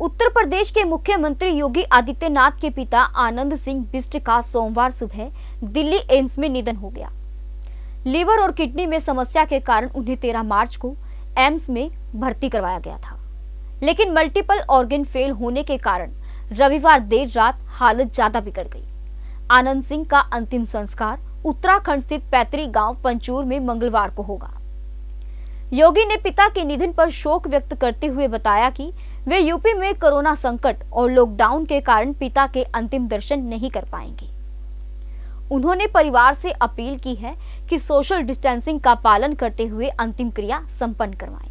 उत्तर प्रदेश के मुख्यमंत्री योगी आदित्यनाथ के पिता आनंद सिंह बिस्ट का सोमवार सुबह दिल्ली एम्स में निधन हो गया। लीवर और किडनी में समस्या के कारण उन्हें 13 मार्च को एम्स में भर्ती करवाया गया था। लेकिन मल्टीपल ऑर्गेन फेल होने के कारण रविवार देर रात हालत ज़्यादा बिगड़ गई। आनंद सिंह का अंतिम संस्कार उत्तराखंड स्थित पैतृक गाँव पंचूर में मंगलवार को होगा। योगी ने पिता के निधन पर शोक व्यक्त करते हुए बताया कि वे यूपी में कोरोना संकट और लॉकडाउन के कारण पिता के अंतिम दर्शन नहीं कर पाएँगे उन्होंने परिवार से अपील की है कि सोशल डिस्टेंसिंग का पालन करते हुए अंतिम क्रिया संपन्न करवाएँ।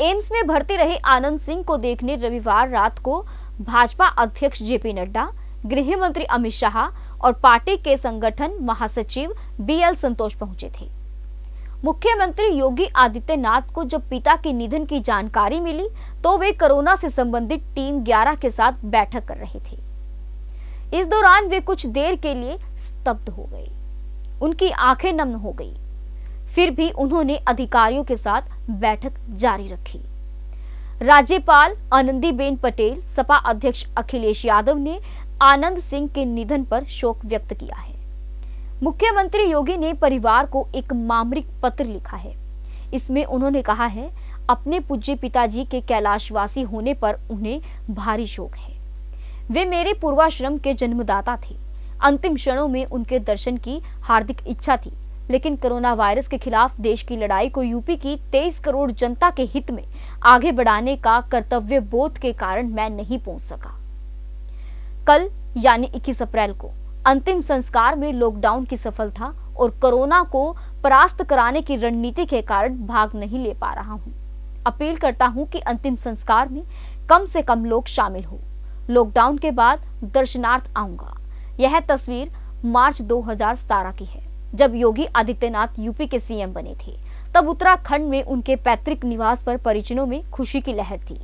एम्स में भर्ती रहे आनंद सिंह को देखने रविवार रात को भाजपा अध्यक्ष जेपी नड्डा, गृह मंत्री अमित शाह और पार्टी के संगठन महासचिव बी एल संतोष पहुँचे थे मुख्यमंत्री योगी आदित्यनाथ को जब पिता के निधन की जानकारी मिली तो वे कोरोना से संबंधित टीम 11 के साथ बैठक कर रहे थे। इस दौरान वे कुछ देर के लिए स्तब्ध हो गए। उनकी आँखें नम हो गई। फिर भी उन्होंने अधिकारियों के साथ बैठक जारी रखी। राज्यपाल आनंदीबेन पटेल, सपा अध्यक्ष अखिलेश यादव ने आनंद सिंह के निधन पर शोक व्यक्त किया है। मुख्यमंत्री योगी ने परिवार को एक मामरिक पत्र लिखा है। इसमें उन्होंने कहा है अपने पूज्य पिताजी के कैलाशवासी होने पर उन्हें भारी शोक है। वे मेरे पूर्वाश्रम के जन्मदाता थे। अंतिम क्षणों में उनके दर्शन की हार्दिक इच्छा थी, लेकिन कोरोना वायरस के खिलाफ देश की लड़ाई को यूपी की 23 करोड़ जनता के हित में आगे बढ़ाने का कर्तव्य बोध के कारण मैं नहीं पहुँच सका। कल, यानी 21 अप्रैल को, अंतिम संस्कार में लॉकडाउन की सफलता और कोरोना को परास्त कराने की रणनीति के कारण भाग नहीं ले पा रहा हूँ। अपील करता हूँ कि अंतिम संस्कार में कम से कम लोग शामिल हो। लॉकडाउन के बाद दर्शनार्थ आऊँगा। यह तस्वीर मार्च 2017 की है। जब योगी आदित्यनाथ यूपी के सीएम बने थे, तब उत्तराखंड में उनके पैतृक निवास पर परिजनों में खुशी की लहर थी।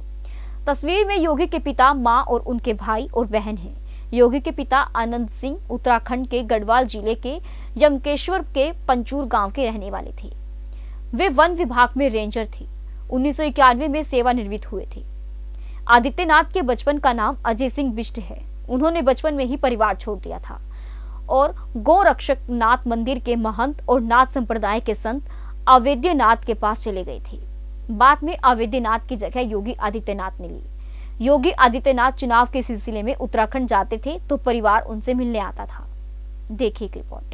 तस्वीर में योगी के पिता, माँ और उनके भाई और बहन हैं। योगी के पिता आनंद सिंह उत्तराखंड के गढ़वाल ज़िले के यमकेश्वर के पंचूर गाँव के रहने वाले थे। वे वन विभाग में रेंजर थे। उन्नीस में सेवानिवृत्त हुए थे। आदित्यनाथ के बचपन का नाम अजय सिंह बिष्ट है। उन्होंने बचपन में ही परिवार छोड़ दिया था। और गोरक्षक नाथ मंदिर के महंत और नाथ संप्रदाय के संत अवेद्यनाथ के पास चले गए थे। बाद में अवेद्यनाथ की जगह योगी आदित्यनाथ ने ली। योगी आदित्यनाथ चुनाव के सिलसिले में उत्तराखंड जाते थे तो परिवार उनसे मिलने आता था। देखिए रिपोर्ट